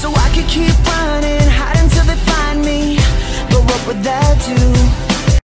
So I could keep running, hide until they find me But what would that do?